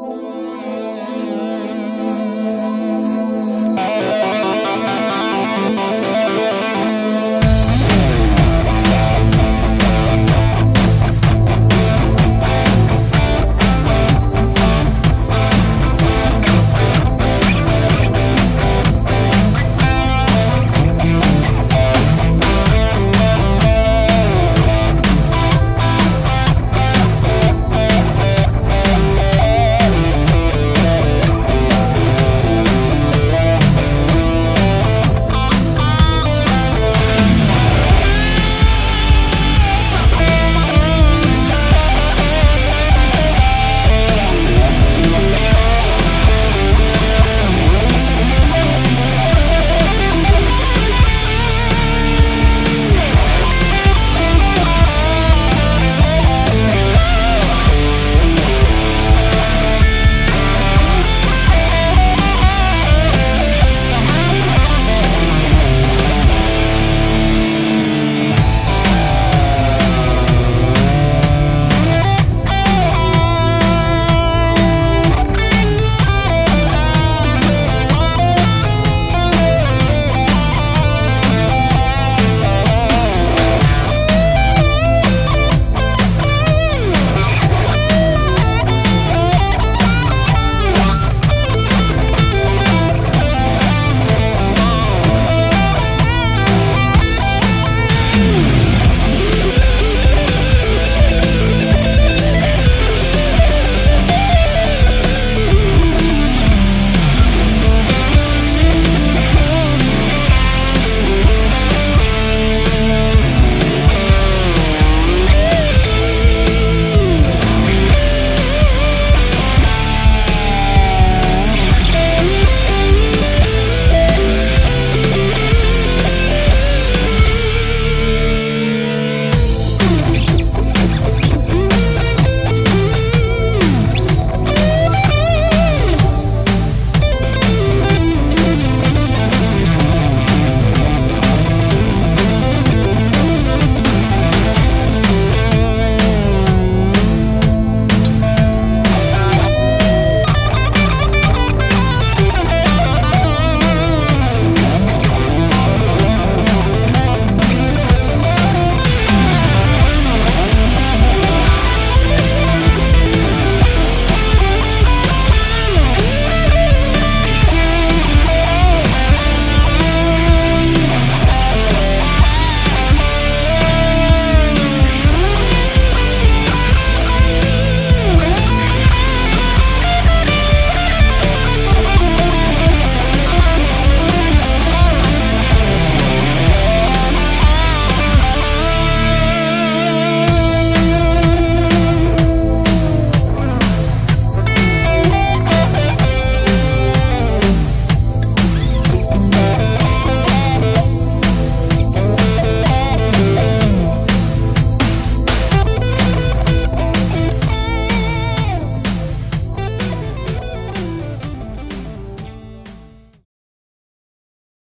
Oh.